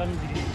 parang dilim.